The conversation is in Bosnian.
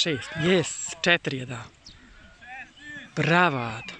6, jes, 4 je dao. Bravo, Ado.